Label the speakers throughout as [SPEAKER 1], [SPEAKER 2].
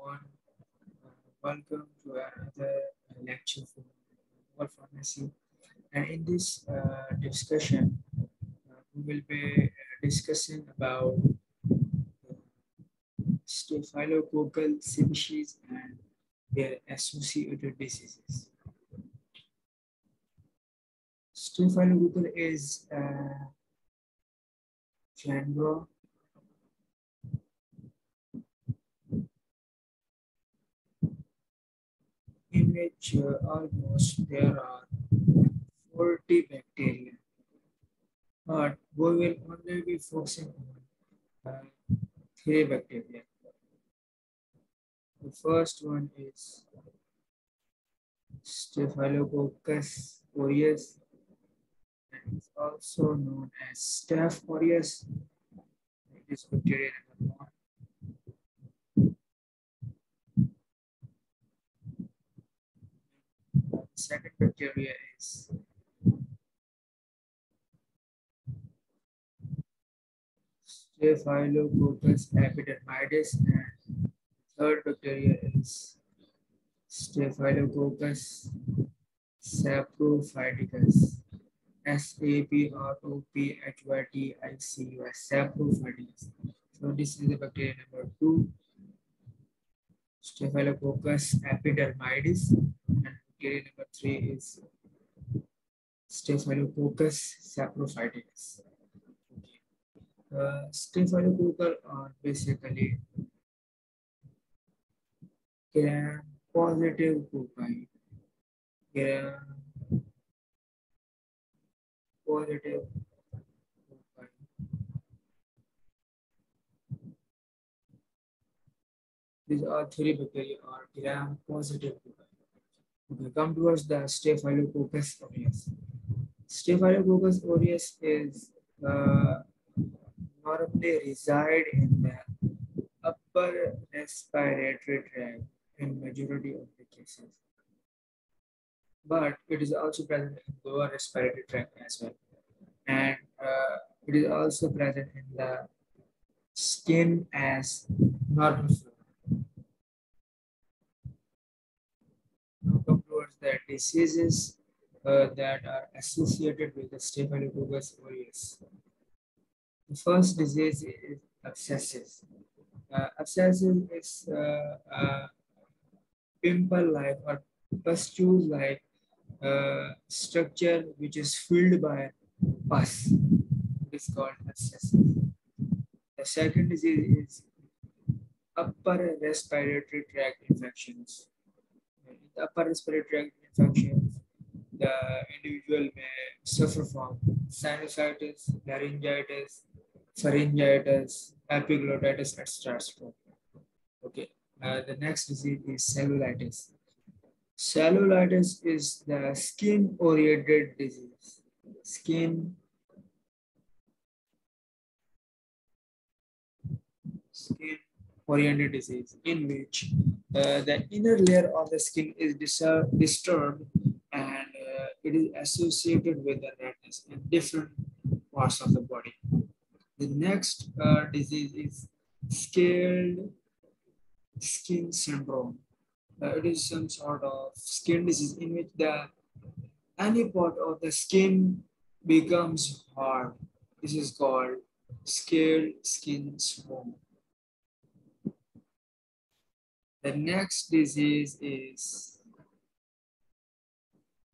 [SPEAKER 1] everyone. Uh, welcome to another lecture from World Pharmacy. And in this uh, discussion, uh, we will be discussing about staphylococcal species and their associated diseases. Staphylococcal is uh, Chandra which uh, almost there are 40 bacteria. But we will only be focusing on uh, three bacteria. The first one is Staphylococcus aureus and is also known as Staph aureus. It is bacteria number one. Second bacteria is Staphylococcus epidermidis and third bacteria is Staphylococcus saprophyticus. S-A-P-R-O-P-H-Y-T-I-C-U-S, saprophyticus. So this is the bacteria number two, Staphylococcus epidermidis, and bacteria three is Staphylococcus saprophyticus. Uh, staphylococcal are basically gram positive cocci. Gram positive. These are three bacteria are gram positive cocci. Come towards the Staphylococcus aureus. Staphylococcus aureus is uh, normally reside in the upper respiratory tract in majority of the cases. But it is also present in lower respiratory tract as well. And uh, it is also present in the skin as normal. The diseases uh, that are associated with the Staphylococcus aureus. The first disease is abscesses. Uh, abscesses is uh, uh, pimple-like or pustule-like uh, structure which is filled by pus. It is called abscesses. The second disease is upper respiratory tract infections. The upper respiratory tract infections, the individual may suffer from sinusitis, laryngitis, pharyngitis, epiglottitis, etc. Okay, uh, the next disease is cellulitis. Cellulitis is the skin-oriented disease. Skin skin oriented disease in which uh, the inner layer of the skin is disturbed and uh, it is associated with the redness in different parts of the body. The next uh, disease is scalded skin syndrome. Uh, it is some sort of skin disease in which the any part of the skin becomes hard. This is called scalded skin syndrome. The next disease is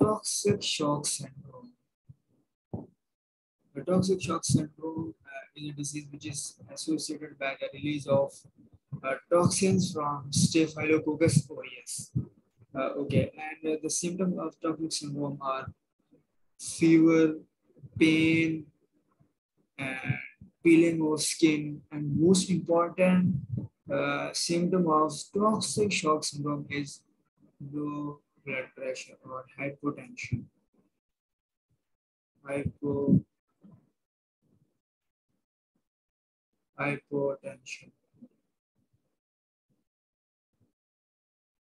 [SPEAKER 1] toxic shock syndrome. The toxic shock syndrome uh, is a disease which is associated by the release of uh, toxins from Staphylococcus aureus. Uh, okay, and uh, the symptoms of toxic syndrome are fever, pain, and peeling of skin, and most important uh, symptom of toxic shock syndrome is low blood pressure or hypotension. Hypo, hypotension.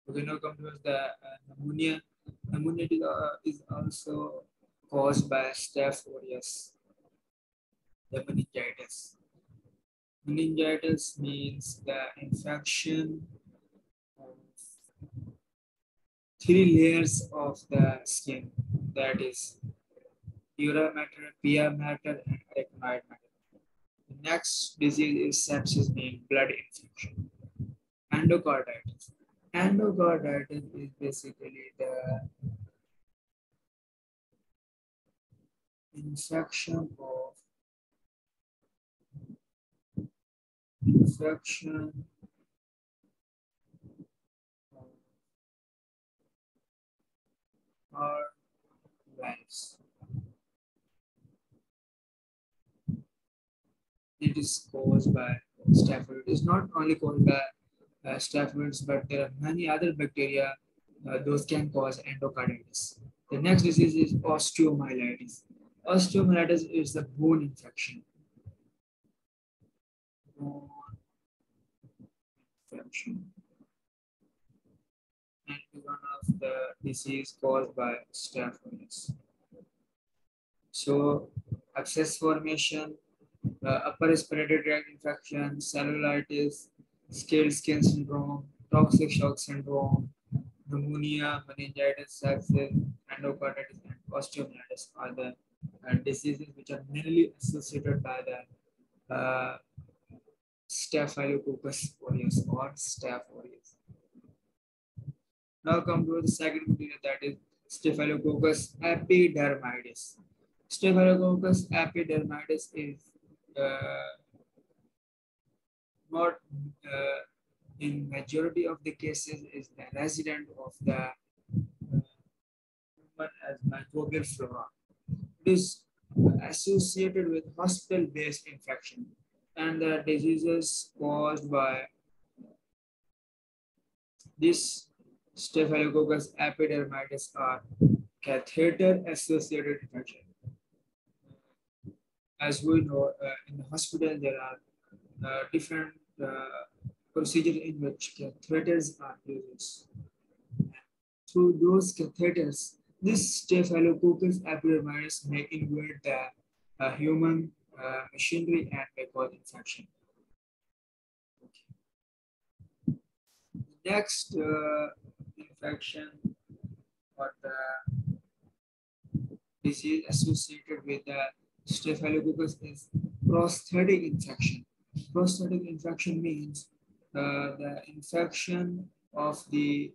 [SPEAKER 1] Okay, now come towards the uh, pneumonia. Pneumonia is, uh, is also caused by Staph aureus, the meningitis. Means the infection of three layers of the skin that is dura mater, pia mater, and arachnoid mater. The next disease is sepsis, meaning blood infection. Endocarditis. Endocarditis is basically the infection of infection our lives. It is caused by staphylococcus. It is not only caused by uh, staphylococcus, but there are many other bacteria. Uh, those can cause endocarditis. The next disease is osteomyelitis. Osteomyelitis is a bone infection. Infection and one of the disease caused by staphylococcus. So abscess formation, uh, upper respiratory tract infection, cellulitis, scalded skin syndrome, toxic shock syndrome, pneumonia, meningitis, sepsis, endocarditis, and osteomyelitis are the uh, diseases which are mainly associated by the uh, Staphylococcus aureus or Staph aureus. Now come to the second bacteria that is Staphylococcus epidermidis. Staphylococcus epidermidis is uh, not uh, in majority of the cases is the resident of the uh, human as microbial flora. It is associated with hospital-based infection and the diseases caused by this Staphylococcus epidermidis are catheter-associated infection. As we know, uh, in the hospital, there are uh, different uh, procedures in which catheters are used. Through those catheters, this Staphylococcus epidermidis may invade the uh, human uh, machinery and cause infection. Next, uh, infection or the disease associated with the staphylococcus is prosthetic infection. Prosthetic infection means uh, the infection of the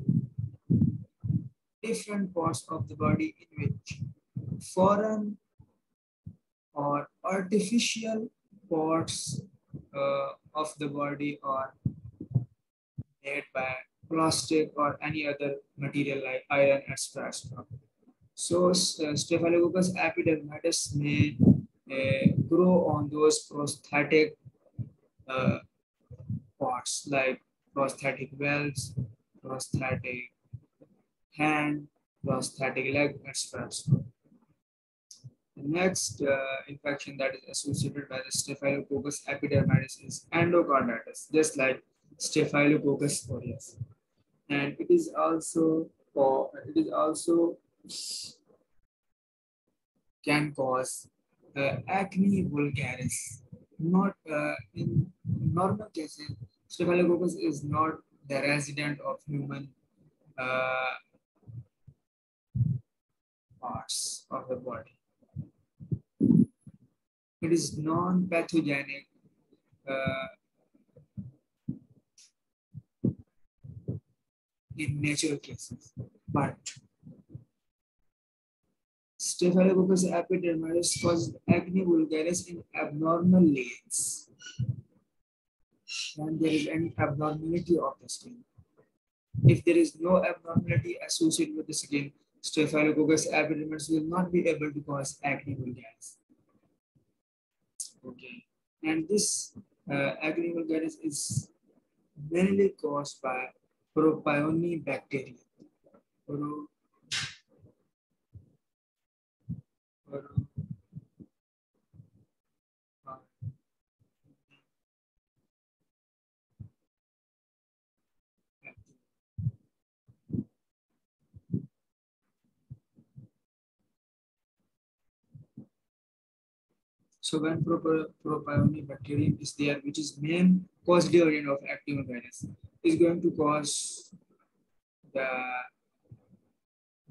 [SPEAKER 1] different parts of the body in which foreign or artificial parts uh, of the body are made by plastic or any other material like iron, etc. So uh, Staphylococcus epidermidis may uh, grow on those prosthetic uh, parts like prosthetic valves, prosthetic hand, prosthetic leg, etc. The next uh, infection that is associated by the Staphylococcus epidermidis is endocarditis, just like Staphylococcus aureus and it is also for it is also can cause uh, acne vulgaris. Not uh, in normal cases, Staphylococcus is not the resident of human uh, parts of the body. It is non-pathogenic uh, in natural cases. But Staphylococcus epidermidis causes acne vulgaris in abnormal layers. When there is any abnormality of the skin. If there is no abnormality associated with the skin, Staphylococcus epidermidis will not be able to cause acne vulgaris. Okay, and this uh, acne vulgaris is mainly caused by Propionibacteria. Pro, pro, So when propionibacterium is there, which is main causative agent of acne vulgaris, is going to cause the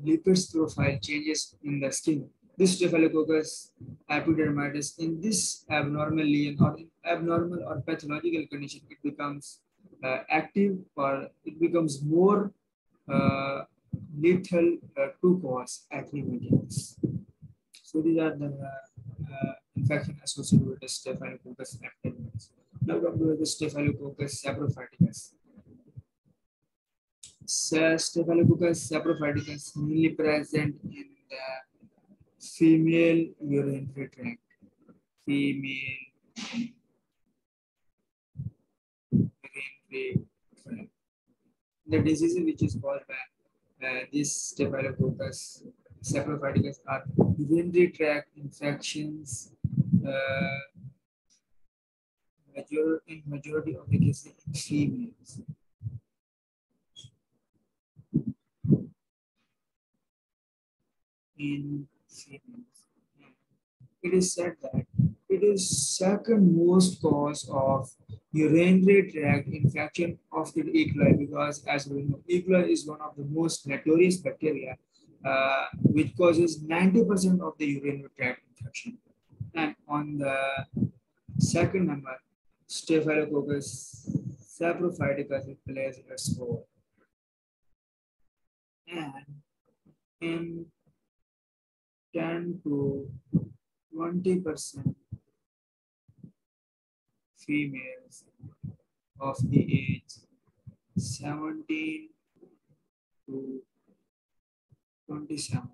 [SPEAKER 1] lipids profile changes in the skin. This Staphylococcus epidermidis in this abnormal lesion or abnormal or pathological condition, it becomes uh, active or it becomes more uh, lethal uh, to cause acne So these are the uh, infection associated with Staphylococcus epidermidis. Now come to the Staphylococcus saprophyticus. Staphylococcus saprophyticus mainly present in the female urinary tract. Female urinary tract. The disease which is caused by uh, this Staphylococcus saprophyticus are urinary tract infections. Major, in majority of the cases in females. in females. It is said that it is second most cause of urinary tract infection of the E. coli because as we know, E. coli is one of the most notorious bacteria uh, which causes 90% of the urinary tract infection. And on the second number, Staphylococcus saprophyticus plays its role. And in 10 to 20 percent females of the age 17 to 27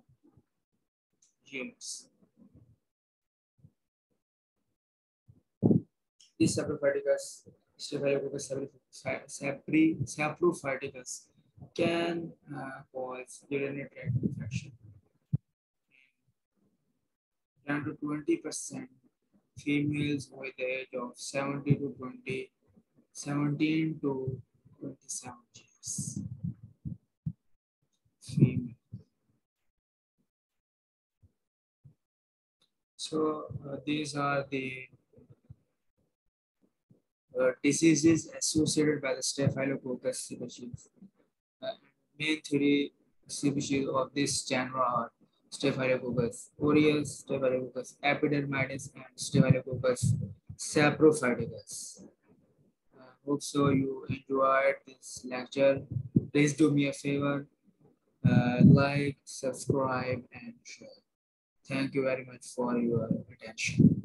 [SPEAKER 1] years. This saprophyticus, Staphylococcus saprophyticus can uh, cause urinary tract infection. 10 to 20 percent females with the age of 70 to 20, 17 to 27 years. So uh, these are the uh, diseases associated by the Staphylococcus species. Uh, main three species of this genre are Staphylococcus aureus, Staphylococcus epidermidis, and Staphylococcus saprophyticus. Uh, hope so you enjoyed this lecture. Please do me a favor, uh, like, subscribe, and share. Thank you very much for your attention.